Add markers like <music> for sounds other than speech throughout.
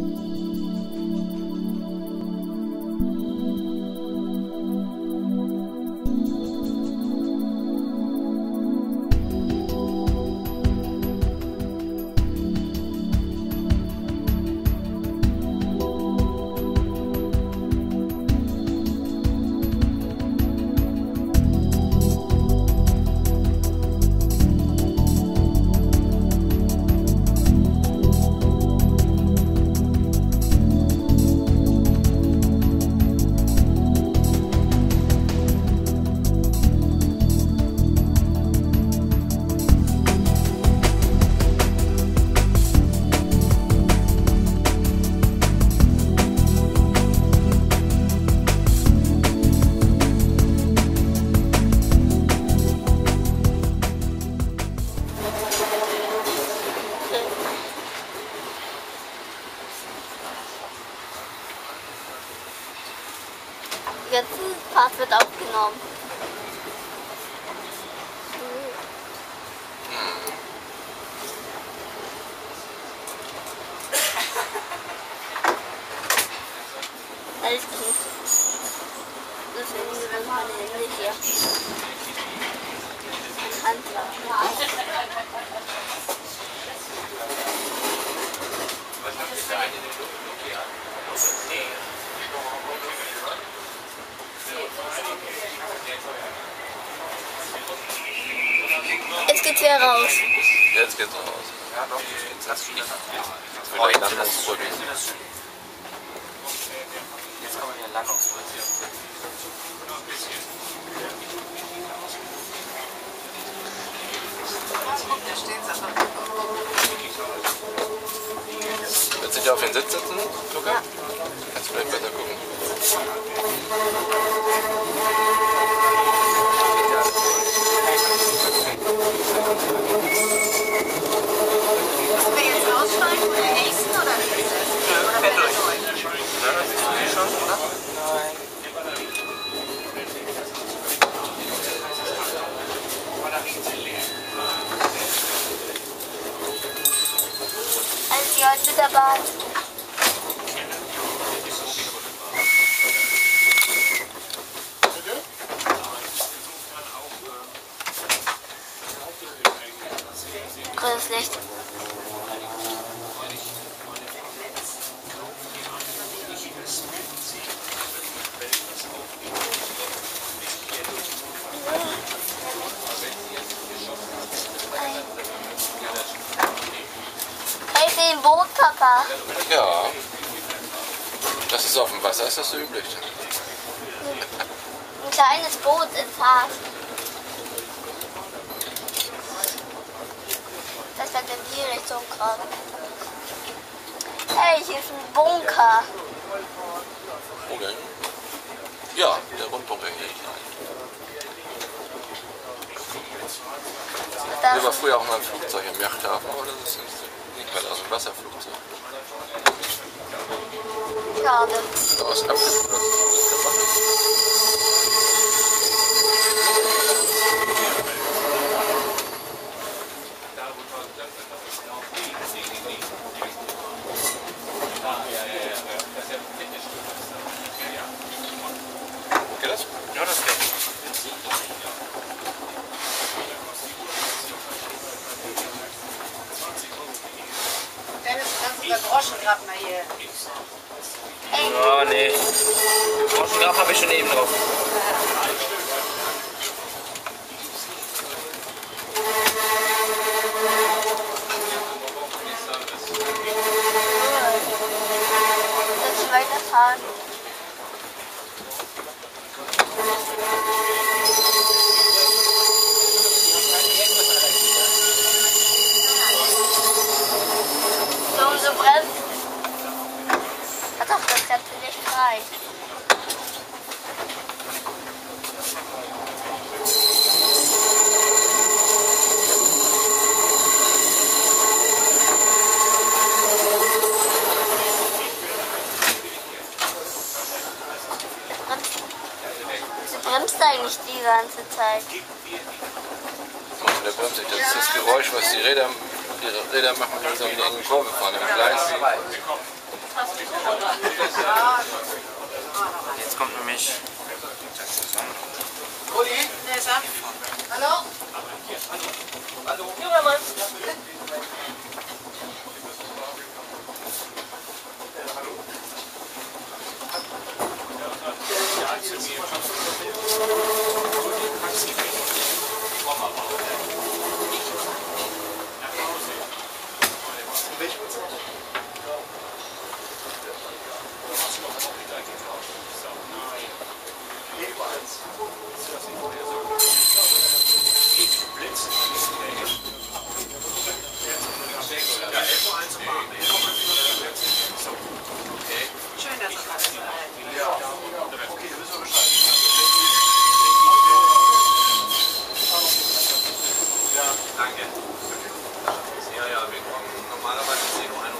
Bye. 女儿知道吧？war früher auch mal ein Flugzeug im Yachthafen, aber das ist nicht mehr, so ein Wasserflugzeug. Schade. Aus Abgebrüht. Wieso bremst du eigentlich die ganze Zeit? Der bremst Das ist das Geräusch, was die Räder, die Räder machen, wenn sie um die engen Kurve fahren, im Gleis. Jetzt kommt nämlich. Uli? Hallo? Hallo? Hallo? Hallo? Schön, dass das alles so Danke. Ja, ja, wir kommen normalerweise 10.51 Uhr an.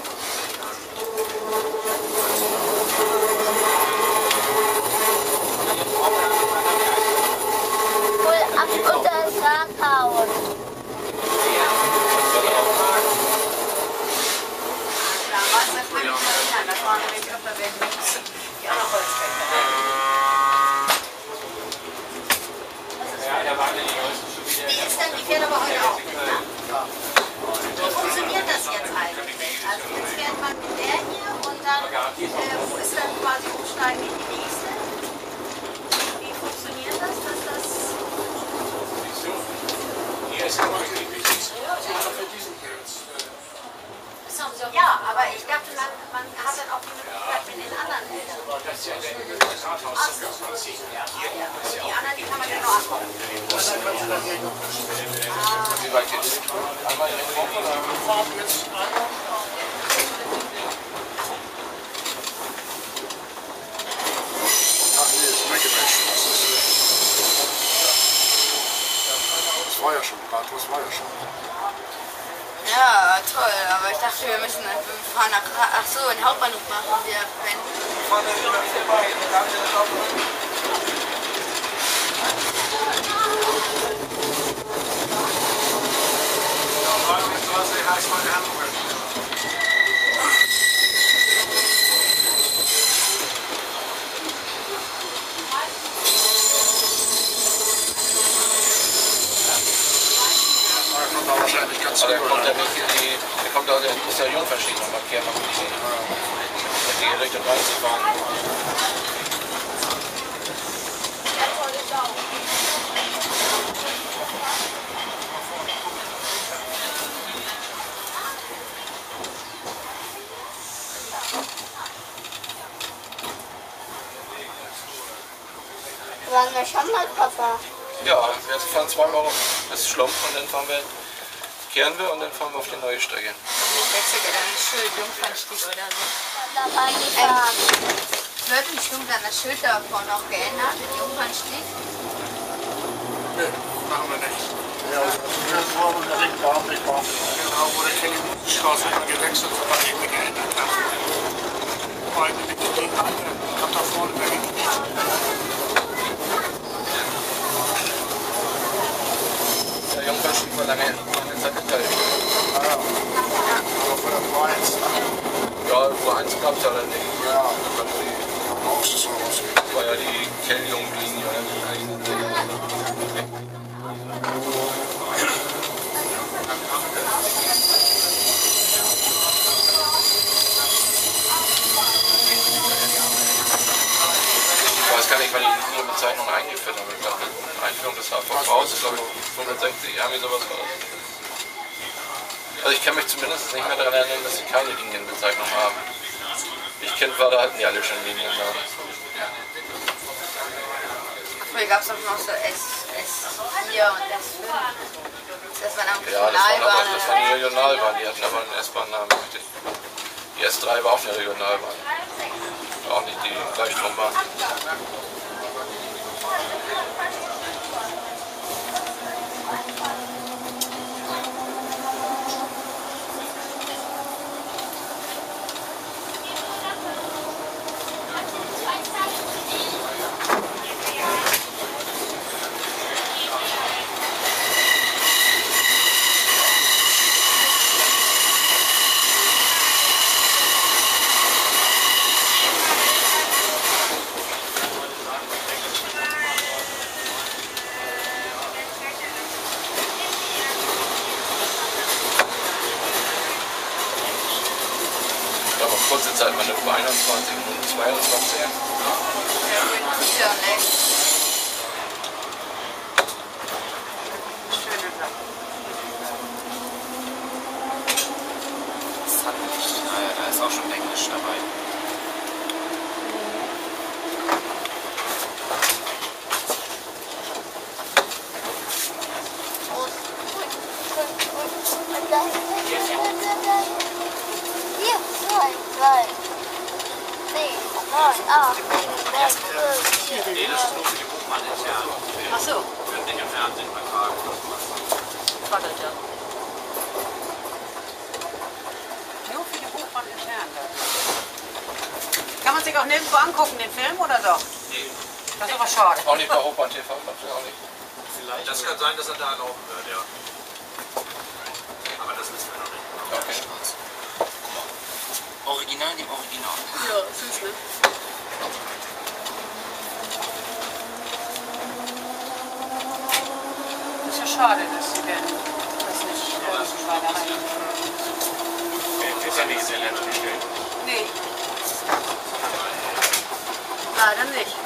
Wohl ab unter den Tag hauen. klar. Was, das kann ich nicht erinnern. Das waren nämlich öfter welche, die ist denn, die fährt aber heute auch? Wie funktioniert das jetzt eigentlich? Also jetzt fährt man mit der hier und dann, äh, wo ist dann quasi umsteigen in die nächste? Wie funktioniert das, dass das... Ja, aber ich dachte, man, hat dann auch die Möglichkeit mit den anderen Eltern. Ach so. Ja, und die anderen, die kann man ja noch abbauen. Wie weit geht's? Einmal in Woche oder? Ach nee, ist weggewaschen. Das war ja schon, Rathaus war ja schon. Ja, toll, aber ich dachte, wir müssen, wir fahren nach, Ra- ach so, in den Hauptbahnhof machen wir, wenn, Da kommt er ganz Aber der rüber. kommt ja nicht in die, der kommt aus der, aus der Jungverschiebung, Verkehr macht nicht. In die Richtung reinzufahren. Waren wir schon mal, Papa? Ja, wir fahren zweimal rum bis Schlumpf und dann fahren wir, kehren wir und dann fahren wir auf die neue Strecke. wechselt er dann das Schild, Jungfernstieg oder. Wird in Stunk dann das Schild davor noch geändert, Jungfernstieg? Nee, machen wir nicht. Ja, fahren unbedingt warm, nicht warm. Genau, wo der Kelly-Straße immer gewechselt wird, weil irgendwie geändert hat. Weil nämlich die alte hat da vorne. Der Jungverschiebung war lange, Zeit geteilt. Ja, aber für den Preis, Ja, eins gab es ja dann nicht. ja, Das war die, ja die eigene. Ich weiß gar nicht, wann die Linienbezeichnung eingeführt haben. Ich glaube, die Einführung des HVV ist, glaube ich, 65, irgendwie sowas war das. Also ich kann mich zumindest nicht mehr daran erinnern, dass sie keine Linienbezeichnung haben. Ich Kind war da hatten die alle schon Linien da. Früher gab es auch noch so S, S4 und S5. Das waren auch Ja, das Regionalbahnen. waren die Regionalbahnen, die hatten aber einen S-Bahn-Namen, richtig. Die S3 war auch eine Regionalbahn. War auch nicht die Gleichstrombahn. Sich auch nirgendwo angucken, den Film, oder doch? Nee. Das ist aber schade. Auch nicht bei Hochbahn TV, glaubst du auch nicht? Vielleicht. Das kann sein, dass er da laufen wird, ja. Aber das wissen wir noch nicht. Okay. Original, dem Original. Ja, süß, ne? Das ist ja schade, dass sie denn das nicht äh, weiter rein. Ist ja nicht sehr gestellt. Nee. aranır.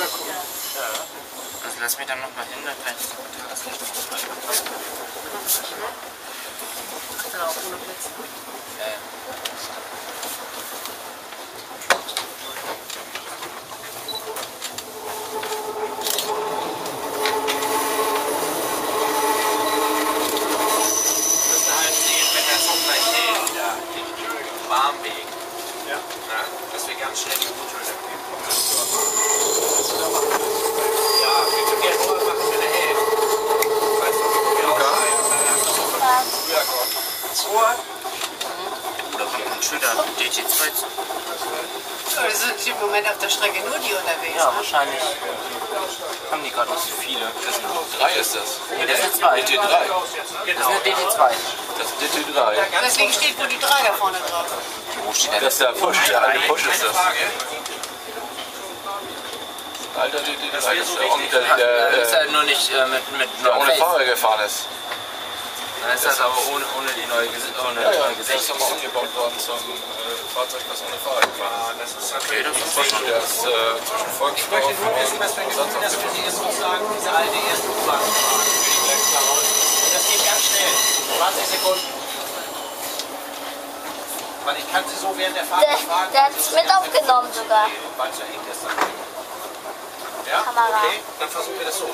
Ja noch nicht rübergucken. Also lass mich dann nochmal hin, dann kann ich das Licht Genau, ohne Blitz. Das ist halt sehen, wenn der Song gleich hält, ja, den Warmweg. Ja. Ja, dass wir ganz schnell die U-Töne kriegen. Ja, wir können ja nur machen, wenn er hält. Weißt du, wie wir aussteigen? Dann haben wir so früher kommen. Zwei. Oder kommt ein schöner DT2 zu. Wir sind im Moment auf der Strecke nur die unterwegs. Ja, ne? wahrscheinlich haben die gerade nicht so viele. Das ist ein, 3 ist das. nee, das ist eine 2. DT3. Das ist eine DT2. Das ist DT3. Deswegen steht wohl die 3 da vorne drauf. Wo steht denn Das ist der Push, der alte Push ist das. Alter DT3, das ist der, und der, der, Das ist der, halt nur nicht äh, mit, mit der ohne. Fahrer gefahren ist. Dann ist das aber ohne, ohne die neue, ohne Ja, ja, neue das Gesicht. ist nochmal umgebaut worden zum äh, Fahrzeug, das ohne Fahrer gefahren ist. Das ist okay, das ist schon. Ist äh, zwischen Volkswagen und Sonst dass wir Sie jetzt sozusagen diese alte erste U-Bahn fahren. Und das geht ganz schnell. 20 Sekunden. Weil ich kann Sie so während der Fahrt Der, nicht fragen. der hat es mit aufgenommen sogar. Weil es eng ist. Ja? Kamera. Okay, dann versuchen wir das so.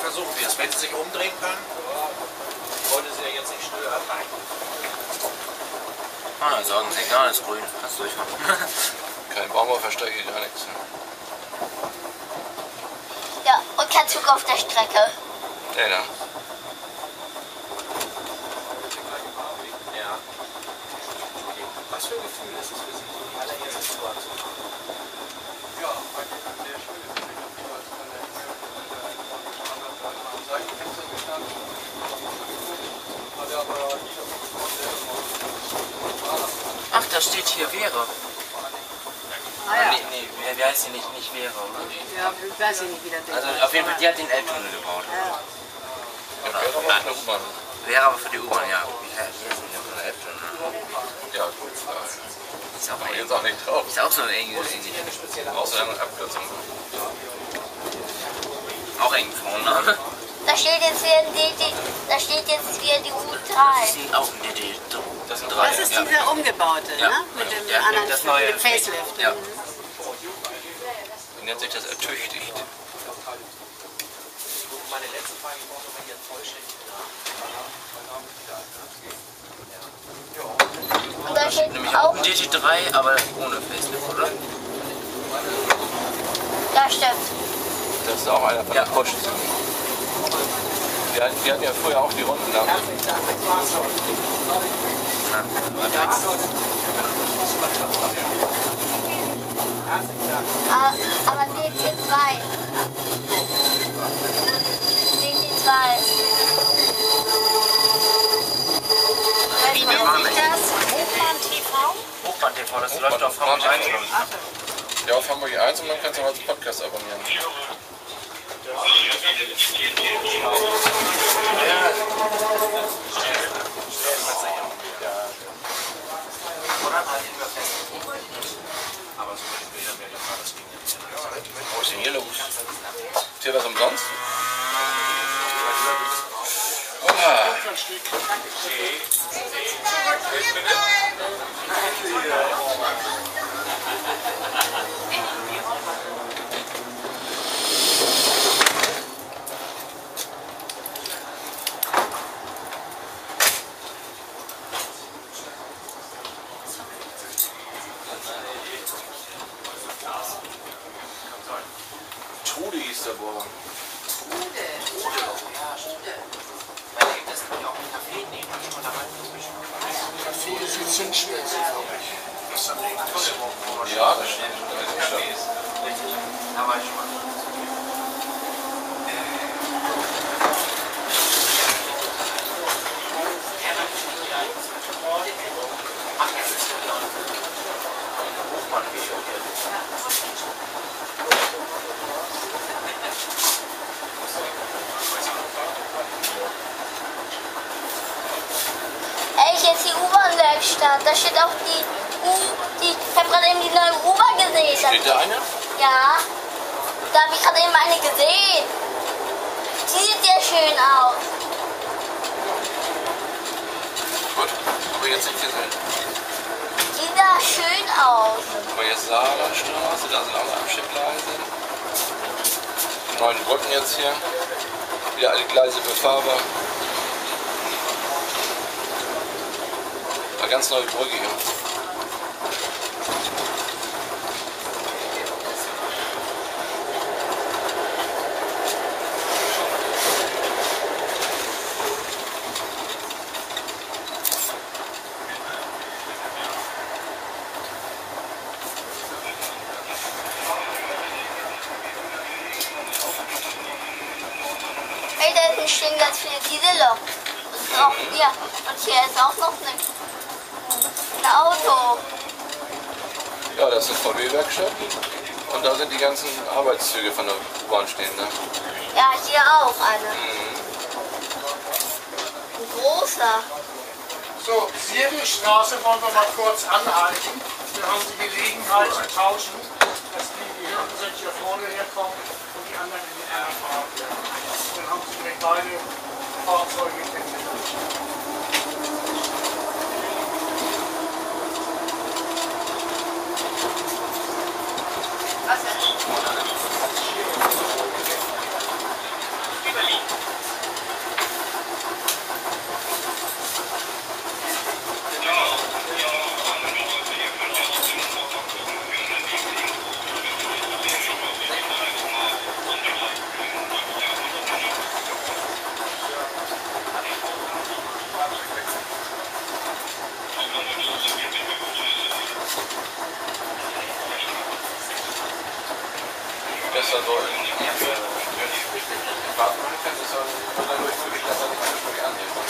Versuchen wir es. Wenn Sie sich umdrehen können, wollte Sie ja jetzt nicht stören. Ah, Sorgensignal ist grün. Kannst durchmachen. <laughs> Kein Baum auf der Strecke, gar nichts. Ja, und kein Zug auf der Strecke. Nee, ne? Was für ein Gefühl ist es für Sie, so die allererste Tour zu fahren? Da steht hier Vera. Ah ja. Nee, nee, wie, wie heißt sie nicht? Nicht Vera, oder? Ja, ich weiß ich nicht, wie der Ding Also auf jeden Fall, die hat den Elbtunnel gebaut. Ja. Ja, wäre aber auch eine U-Bahn. Wäre aber für die U-Bahn, ja. Wie heißt der von der Elbtunnel? Ja, gut. Ist auch, Aber jetzt auch nicht drauf. ist auch so eine ähnliche, ähnliche Außer eine Abkürzung. auch eng Vorname. Da steht jetzt hier ein DD, da steht jetzt hier die Das U3. ist auch ein DD. Das sind drei. Das ist ja. dieser umgebaute, Ja. ne? Mit dem Ja, anderen das neue- mit dem Facelift. Ja. Mhm. Wie nennt sich das ertüchtigt? Meine letzte Frage, ich brauche nochmal Ihren vollständigen Namen. Und da steht Nämlich auch ein DT3, aber ohne Facelift, oder? da stimmt. Das ist auch einer von Ja. den Porsche. Die hatten, ja früher auch die Runden da. Ah, Aber DT2. DT2. Wie nennt sich das? Hochbahn TV? Hochbahn TV, das läuft auf Hamburg 1, glaube ich. Ja, auf Hamburg 1 und man kann es auch als Podcast abonnieren. Wo ist denn hier los? Ist hier was umsonst? Oha. Trude hieß der Bohrer. Viele sind zündschwer, so glaube ich. Das ist dann irgendwie Ja, das stimmt. Das stimmt. Da war ich schon mal. Ey, hier ist die U-Bahn-Werkstatt. Da steht auch die U, die, ich habe gerade eben die neue U-Bahn gesehen. Steht da eine? Ja, da habe ich gerade eben eine gesehen. Die sieht sehr schön aus. Gut, aber jetzt nicht gesehen. Die sah schön aus. Aber jetzt Saarlandstraße, da sind auch Abschnittgleise. Die neuen Brücken jetzt hier. Wieder alle Gleise befahrbar. Ganz neue Brücke hier. Ey, da hinten stehen ganz viele Diesellok. Und auch hier. Und hier ist auch noch ein, ein Auto. Ja, das ist eine VW-Werkstatt. Und da sind die ganzen Arbeitszüge von der U-Bahn stehen. Ne? Ja, hier auch eine. Ein großer. So, Siriusstraße wollen wir mal kurz anhalten. Wir haben die Gelegenheit zu tauschen, dass die, die hinten sind, hier vorne herkommen und die anderen in die Fahrt werden. Dann haben sie direkt beide Fahrzeuge kennengelernt. Gracias.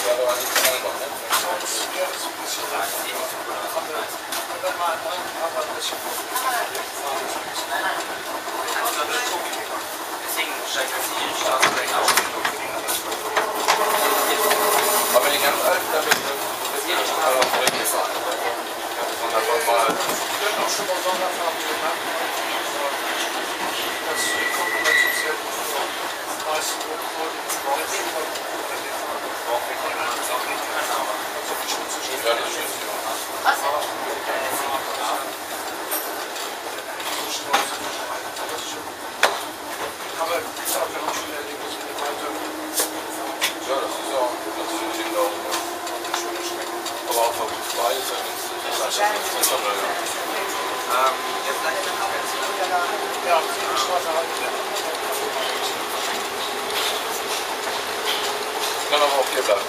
Annehmen. Das war aber nicht lange noch, ne? Deswegen steigt das hier in die Straße direkt auf. Aber wenn ich ganz alt da bin, dann wird eh nicht mal auf der Gäste Sondern doch mal. auch schon mal Sonderfarben gemacht. Das kommt relativ sehr gut vor. Meist wurden die Wolken von also die Spitze steht Ja, das stimmt. Was? Aber wie gesagt, wir haben schon erlebt, dass wir weiter Ja, das ist auch, das finde ich auch. schöne Strecken. Aber auch für zwei ist ja nichts. Das ist ja schon mal, ja. Ähm, jetzt seid ihr dann auch jetzt wieder da. Ja, die Straße halt. Kann aber auch hier bleiben.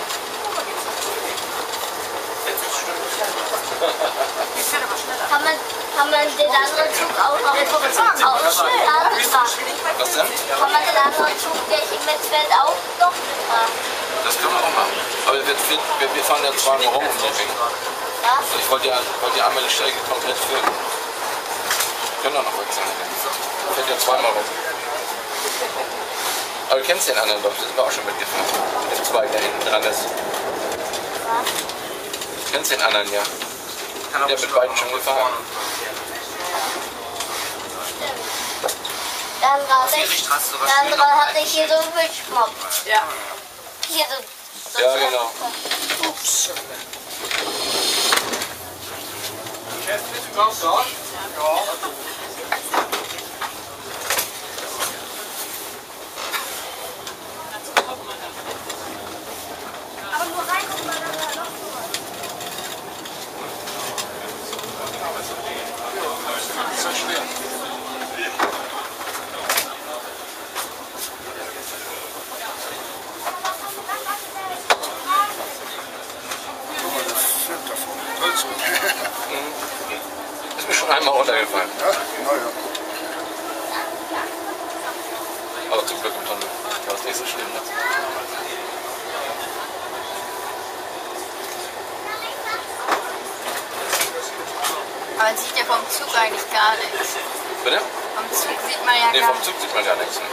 Kann man, kann man den anderen Zug auch noch ausschlagen? Was denn? Kann man den anderen Zug, der in Metzfeld auch noch mitfahren? Das können wir auch machen. Aber wir, wir, wir fahren ja zweimal rum um den Ring. Was? Ich wollte ja, wollte ja einmal die Strecke komplett filmen. Wir können doch noch wechseln. Ich fährt ja zweimal rum. Aber du kennst den anderen doch, da sind wir auch schon mitgefahren. Der zwei, der hinten dran ist. Du kennst den anderen ja. Kann auch Der mit beiden auch schon gefahren. Der andere hatte Die ich, noch hatte hier so einen Wildschmopp. Ja. Hier so. so Ja, genau. Ups. Is het? Ja. Einmal runtergefallen. ja, naja. Aber zum Glück im Tunnel. War es nicht so schlimm. Ne? Aber man sieht ja vom Zug eigentlich gar nichts. Bitte? Vom Zug sieht man ja Nee, gar vom Zug sieht man gar nichts. Ne?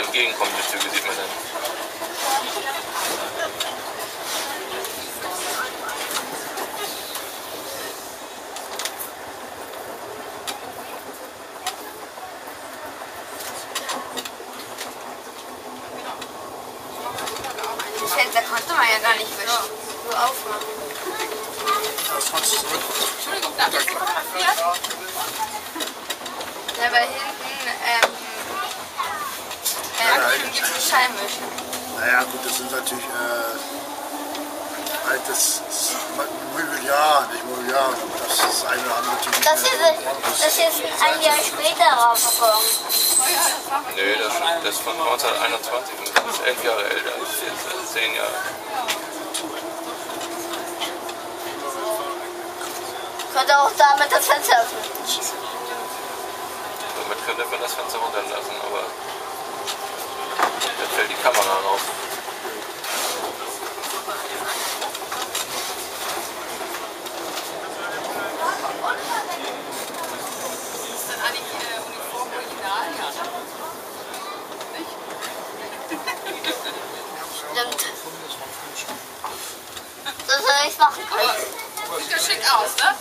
Entgegenkommende Züge sieht man dann. Das Fenster konnte man ja gar nicht wischen. Nur aufmachen. Das hat's zurück. Entschuldigung, darf ich fotografieren? Ja, weil hinten, ähm, ähm, gibt es Scheinwischen. Naja, gut, das ist natürlich äh, altes Mobiliar, nicht Mobiliar, das ist das eine oder andere natürlich. Das hier, äh, ist- das hier ist ein Jahr später rausgekommen. Nee, das, das ist von 1921 und das ist elf Jahre älter als jetzt, also zehn Jahre. Könnte auch damit das Fenster öffnen. Somit könnte man das Fenster runterlassen, aber dann fällt die Kamera raus. Ist dann eigentlich Uniform original? Ja. Stimmt. Das hätte ich machen können. Sieht ja schick aus, ne?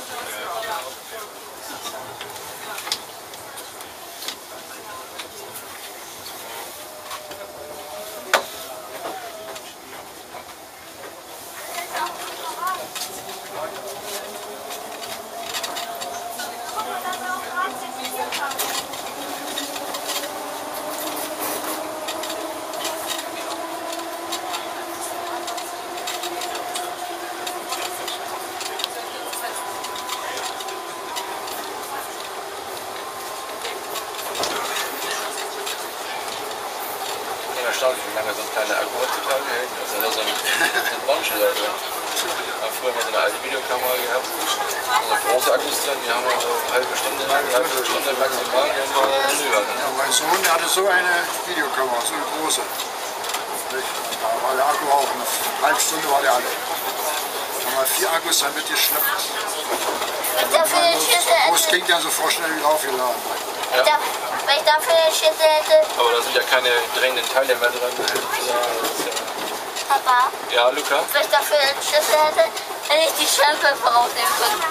Eine Videokamera gehabt. So große Akkus drin, die haben wir so eine halbe Stunde lang, eine halbe Stunde maximal, dann war er hinüber. Ne? Ja, mein Sohn der hatte so eine Videokamera, so eine große. Da war der Akku auch eine halbe Stunde war der alle. Haben wir vier Akkus dann es hätte, ging dann so vorschnell wieder aufgeladen. wenn ich da- wenn ich dafür den Schlüssel hätte, Aber da sind ja keine drängenden Teile mehr drin. Das ja- Papa, Ja, Luca, wenn ich dafür den Schlüssel hätte, hätte ich die Scheinwerfer rausnehmen können.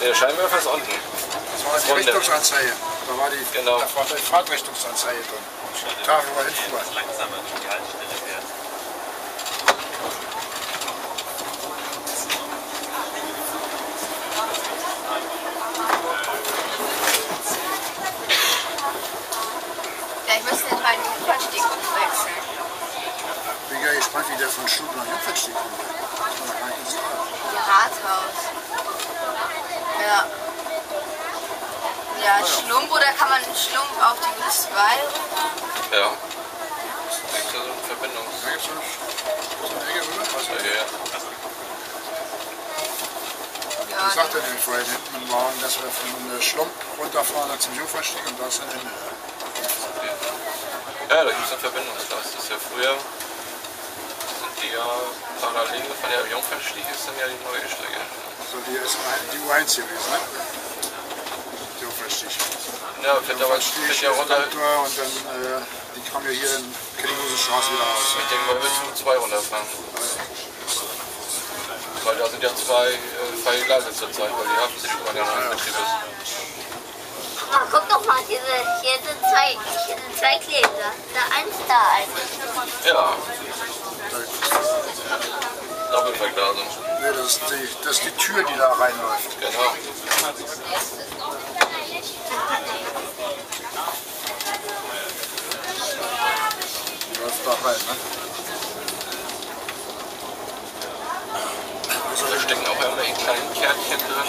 der Scheinwerfer ist unten. Das war die Runde. Richtungsanzeige. Da war die, Genau. da war die Fahrtrichtungsanzeige drin. Da, wo wir hinfuhren. Langsamer durch die Haltestelle fährt. Umwechseln. Bin ja gespannt, wie der von Schub nach Jungfernstieg kommt. Rathaus. Ja. Ja, Schlump oder kann man in Schlump auf die Wüstwall rüber? Ja. Das ist ja so eine Verbindung. Da gibt es eine Ecke rüber. Was Ja, ja. Ja, Ich sagte denn vorhin hinten im Wagen, dass wir von Schlump runterfahren zum Jungfernstieg und da ist ein Ende. Ja, da gibt es eine Verbindungsglas. Das ist ja früher, die ja parallel von der Jungfernstieg ist dann ja die neue Strecke. So, die ist die U1 gewesen, ne? Jungfernstieg. Ja, fährt aber fährt ja runter. Und dann, äh, die kam ja hier in Kringhusenstraße wieder raus. Ich denke mal, wir müssen zwei runterfahren. Weil da sind ja zwei äh, freie Gleise zurzeit, weil die Hafencity-Bahn ja noch in Betrieb ist. Ah, guck doch mal, diese, hier sind zwei, hier sind zwei Gläser. Da eins, da eins. Ja. Doppelverglasung. Nee, das ist, die, das ist die Tür, die da reinläuft. Genau. Die läuft da rein, ne? Da stecken auch irgendwelche kleinen Kärtchen drin.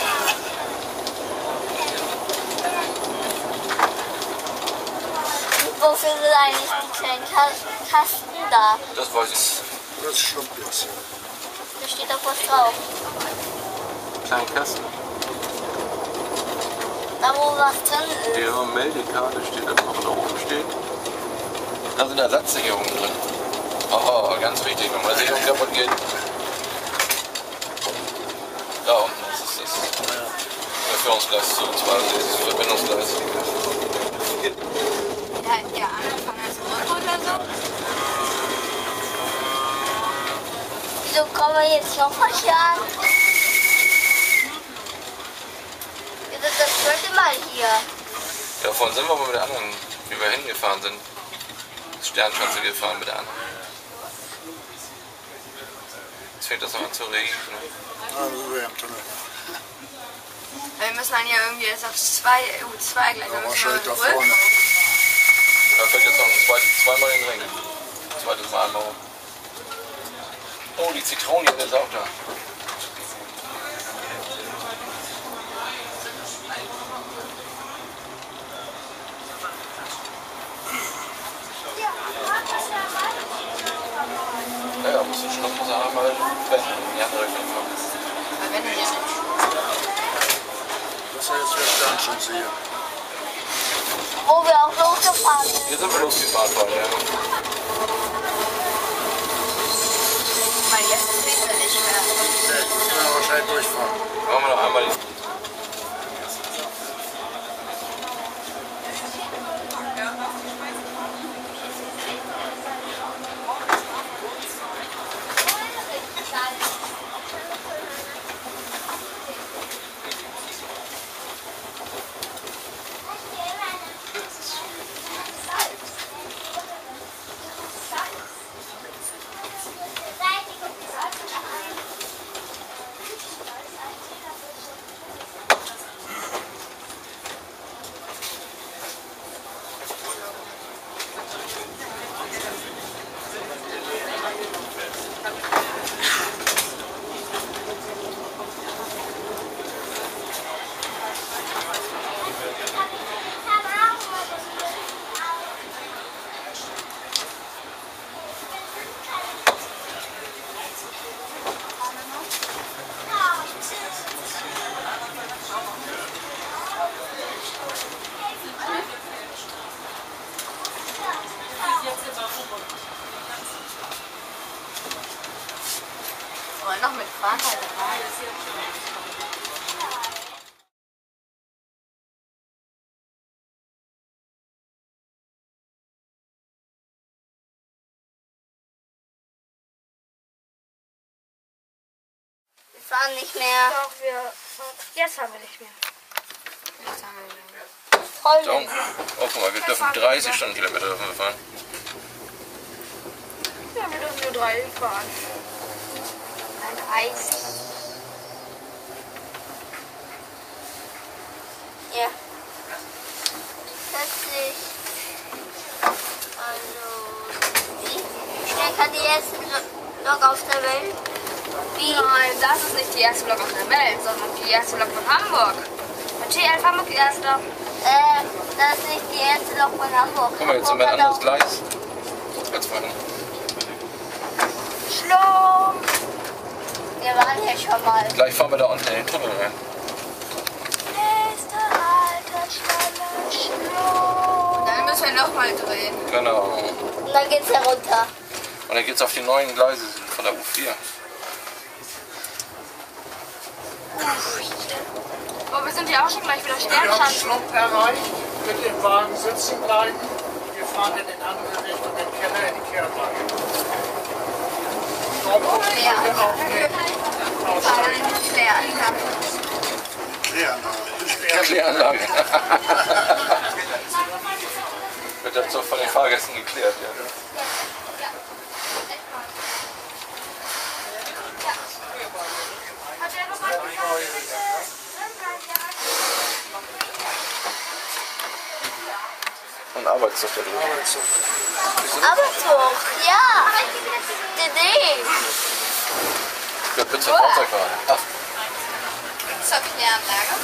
Wofür sind eigentlich die kleinen Ka Kasten da? Das weiß ich nicht. Das ist Schlump jetzt. Da steht doch was drauf. Kleinen Kasten. Da wo was drin ist. Der Meldekarte steht da noch da oben steht. Da sind Ersatzsicherungen drin. Oh, ganz wichtig, wenn eine Sicherung kaputt geht. Da unten ist es das. Führungsgleis zu, zwar dieses Verbindungsgleis. Ja, ja, Anfang als Rück oder so? Wieso kommen wir jetzt noch mal hier an? Wir sind das vierte Mal hier. Ja, vorhin sind wir aber mit der anderen, wie wir hingefahren sind. Sternschanze gefahren mit der anderen. Jetzt fängt das noch an zu regnen. Ne? Ah, wir im Tunnel. Wir müssen dann ja irgendwie jetzt auf zwei, U2 gleich. Wir Schild da vorne. Da fällt jetzt noch ein zweites, zweimal in den Ring. Zweites Mal einmal. Oh, die Zitrone ist auch da. Ja, ja, muss ich schon muss er einmal wenden, in die andere Richtung fahren. Weil wenn ich ja nicht. Das ist ja jetzt der Sternschanze hier. Wo wir auch losgefahren sind. Hier sind wir losgefahren vorhin, ja. Jetzt sehen wir nicht mehr. Müssen wir wahrscheinlich durchfahren. Machen wir noch einmal die Fahren nicht mehr. Doch, wir. Jetzt haben wir nicht mehr. Jetzt haben wir wieder- Voll. So. Oh, guck mal, wir dürfen 30 Stundenkilometer dürfen wir fahren. Ja, wir dürfen nur drei fahren. Ein Eis. Ja. Plötzlich. Also. Wie schnell kann die erste Lo- Lok auf der Welt? Wie? Nein, das ist nicht die erste Lok auf der Welt, sondern die erste Lok von Hamburg. Und T11 Hamburg die erste. Äh, das ist nicht die erste Lok von Hamburg. Guck mal, jetzt sind wir ein anderes Gleis. Als vorhin. Schlum! Wir waren hier schon mal. Gleich fahren wir da unten in den Tunnel rein. Nächste Haltestelle Schlum. Dann müssen wir nochmal drehen. Genau. Und dann geht's herunter. Und dann geht's auf die neuen Gleise von der U4. Oh, wir sind ja auch schon gleich wieder Wir haben Sternschanzen. Schlump erreicht, bitte im Wagen sitzen bleiben. Wir fahren in die andere Richtung, in den Keller, in die auch nicht aussteigen. Klären. Kläranlage. Wird das so von den Fahrgästen geklärt, ja. Arbeitshoch da drüben. Arbeitshoch, ja. DD. Der Pizza wow. Fahrzeug war. Zur Kläranlage.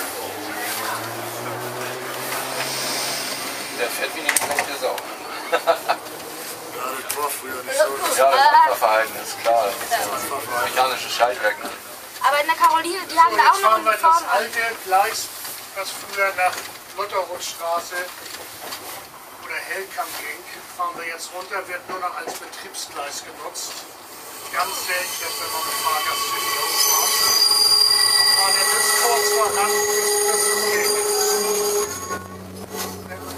Der fährt wie eine kleine Sau. <laughs> Ja, das war ein Unterverhalten, ist klar. Das ist mechanisches Schaltwerk. Aber in der Karoline, die haben so, da auch noch eine Form. Das alte Gleis, das früher nach Lutherhutstraße oder Hellkamp ging, fahren wir jetzt runter, wird nur noch als Betriebsgleis genutzt. Ganz selten, dass wir noch eine Fahrgaststelle hier hochfahren. Wir fahren jetzt bis kurz vor Hand bis Christuskirche.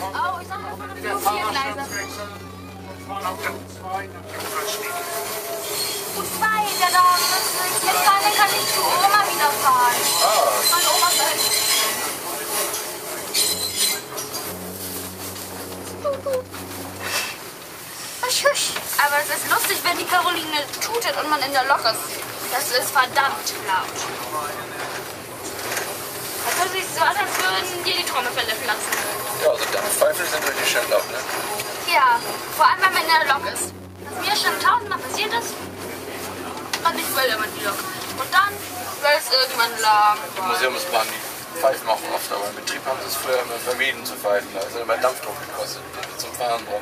Oh, ich sag mal, Wieder der vier Gleise. Fahrerstand wechseln und fahren auf der U2 nach Jungfernstieg. U2, ja, da wir jetzt fahren, dann kann ich zu Oma wieder fahren. Ah, Meine Oma ist da hinten. Husch, husch. Aber es ist lustig, wenn die Caroline tutet und man in der Lok ist. Das ist verdammt laut. Das hört sich so an, als würden dir die Trommelfälle platzen. ja, also Dampfpfeifen sind richtig schön laut, ne? Ja, vor allem, wenn man in der Lok ist. Was mir schon tausendmal passiert ist. Und ich will immer die Lok. Und dann wird es irgendwann lahm. Die Museumsbahnen, die pfeifen auch oft, aber im Betrieb haben sie es früher immer vermieden zu pfeifen. Da ist immer Dampfdruck gekostet, zum Fahren drum.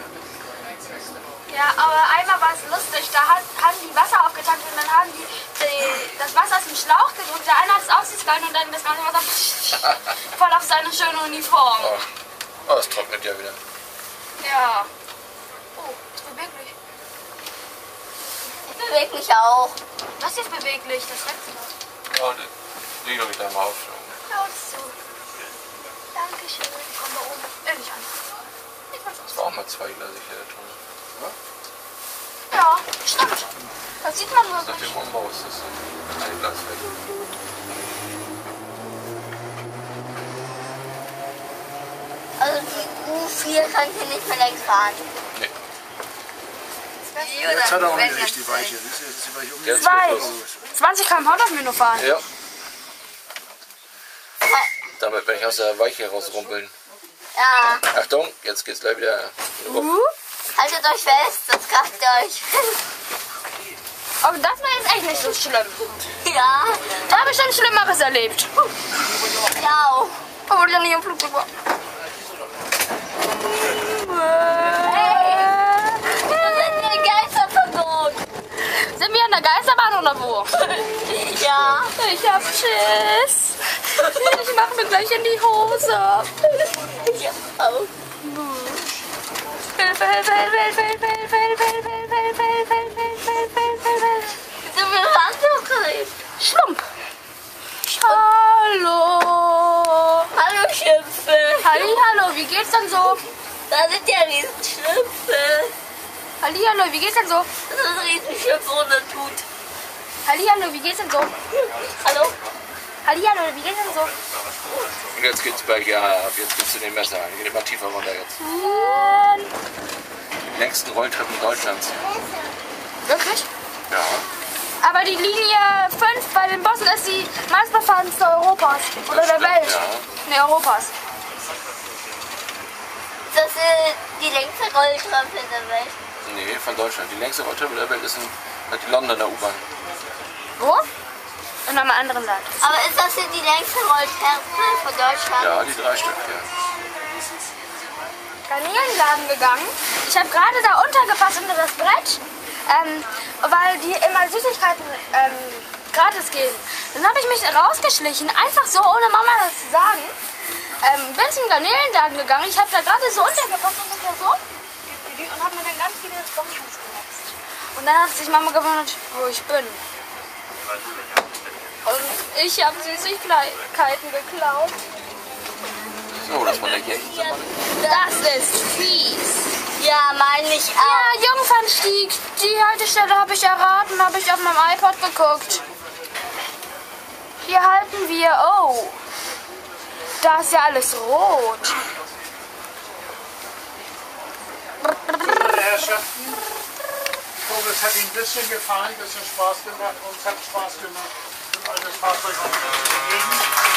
Ja, aber einmal war es lustig. Da hat, haben die Wasser aufgetankt und dann haben die, die das Wasser aus dem Schlauch gedrückt. Der eine hat es ausgegangen und dann das ganze Wasser <laughs> voll auf seine schöne Uniform. Oh, oh es trocknet ja wieder. Ja. Oh, ist beweglich. Ich bewege mich auch. Das ist jetzt beweglich, das Rätsel. Ja, die, die glaube ich da mal auf. Hör uns zu. Dankeschön. Komm da oben. Äh, nicht an. Das war auch mal zweigleisig, der Tunnel. Ja, stimmt. Das sieht man nur Nach dem Umbau ist das so ein Glas weg. Also die U4 kann hier nicht mehr längs fahren. Nee, Jetzt hat er umgelegt, die Weiche. Siehst du, Jetzt ist die Weiche Zwei. 20 km/h dürfen wir nur fahren. Ja. Damit werde ich aus der Weiche rausrumpeln. Ja, Achtung, jetzt geht's gleich wieder. Uh. Haltet euch fest, sonst kracht ihr euch. <laughs> Aber das war jetzt echt nicht so schlimm. ja, Da habe ich schon Schlimmeres erlebt. ja auch. Obwohl ich nicht im Flugzeug war. Wir sind in Geisterverbot. Sind wir in der Geisterbahn oder wo? <laughs> Ja. Ich hab Schiss. Ich mach mir gleich in die Hose. Ich auch. Hilfe, Hilfe, Hilfe, Hilfe, Hilfe, Hilfe, Hilfe, Hilfe, Hilfe, Hilfe, Hilfe, Hilfe, Hilfe, Hilfe. Wir fahren doch rein. Schlump. Hallo. Hallo Schimpfe. Halli, hallo, wie geht's denn so? Da sind ja Riesenschiffe. Halli, hallo, wie geht's denn so? Das ist ein Riesenschiff ohne Tut. Halli, hallo, wie geht's denn so? Hallo? Halli, hallo, wie geht's denn so? Und jetzt geht's bei ja ab. Jetzt gibt's in den Messer ein. Geht immer tiefer runter jetzt. Die längsten Rolltreppen Deutschlands. Wirklich? Ja. Aber die Linie 5 bei den Bossen ist die meistbefahrenste Europas. Oder der stimmt, Welt. ja. Ne, Europas. Das ist die längste Rolltreppe in der Welt. Nee, von Deutschland. Die längste Rolltreppe der Welt ist in, die Londoner U-Bahn. Wo? In einem anderen Land. Aber ist das hier die längste Rolltreppe von Deutschland? Ja, die drei Stück, ja. Garnelenladen gegangen. Ich habe gerade da untergepasst unter das Brett, ähm, weil die immer Süßigkeiten ähm, gratis geben. Dann habe ich mich rausgeschlichen, einfach so, ohne Mama das zu sagen. Ähm, bin zum Garnelenladen gegangen. Ich habe da gerade so untergepasst das so. Und habe mir dann ganz viele Bonbons genutzt. Und dann hat sich Mama gewundert, wo ich bin. Und ich habe Süßigkeiten geklaut. So, das war der hier. Das ist fies. Ja, meine ich auch. Ja, Jungfernstieg. Die Haltestelle habe ich erraten, habe ich auf meinem iPod geguckt. Hier halten wir. Oh. Da ist ja alles rot. Meine Herrschaften, ich hoffe, es hat Ihnen ein bisschen gefallen, ein bisschen Spaß gemacht. Uns hat Spaß gemacht, ein altes Fahrzeug auf der Gegend.